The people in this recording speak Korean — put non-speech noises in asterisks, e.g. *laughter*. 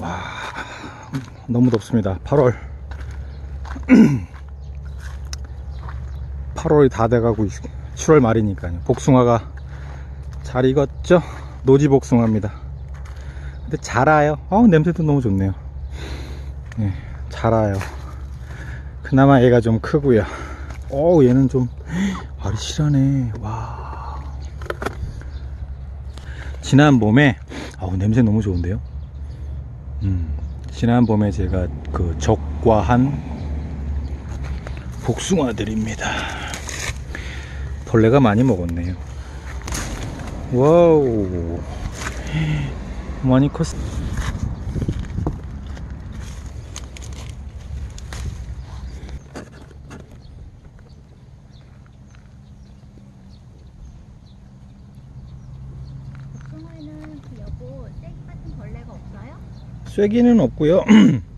와 너무 덥습니다. 8월. 8월이 *clears throat* 다 돼가고 7월 말이니까요. 복숭아가 잘 익었죠? 노지 복숭아입니다. 근데 자라요. 어 냄새도 너무 좋네요. 예, 자라요. 그나마 얘가 좀 크고요. 어 얘는 좀 알이 실하네. 와. 지난 봄에 아우 냄새 너무 좋은데요 음, 지난 봄에 제가 그 적과 한 복숭아들입니다. 벌레가 많이 먹었네요. Wow. 많이 컸 복숭아에는 그 여보 쐐기 같은 벌레가 없어 쐐기는 없고요 *clears throat*